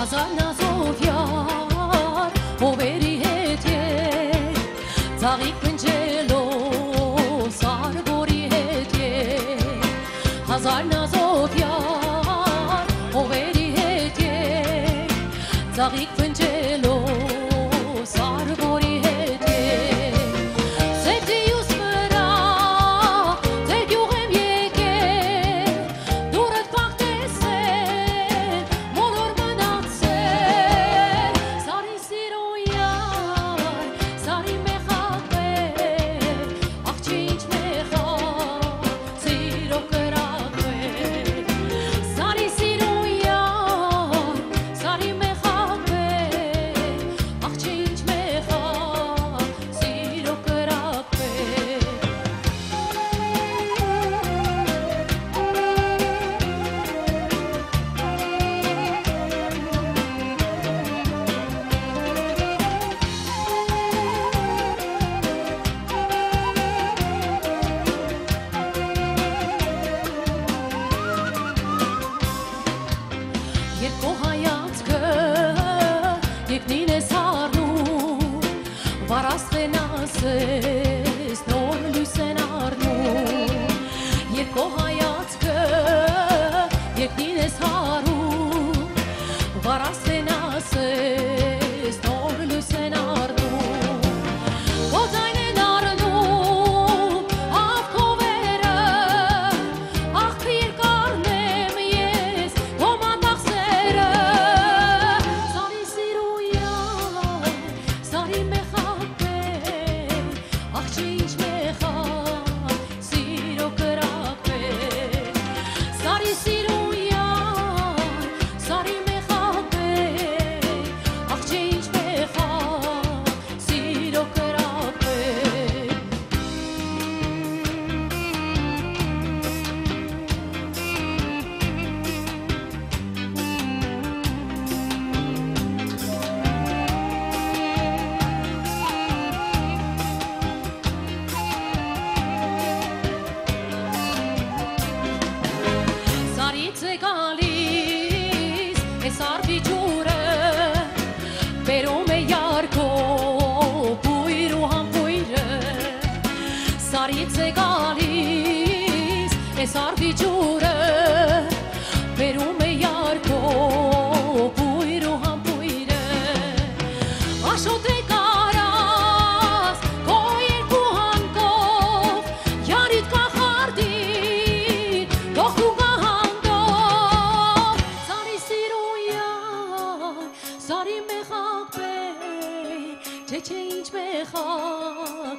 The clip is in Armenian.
Հազանազով յար, ովերի հետ է, ծաղիք zag ik say Ինչպես արդիճուրը բերում է յարկո բույր ու համբույրը Աշոտ է կարաս քո երկու հանկով Յարիտ կախարդին գողքու կահանդով Սարի սիրուն յար, սարի մեղակ բեր, թե չէ ինչ մեղակ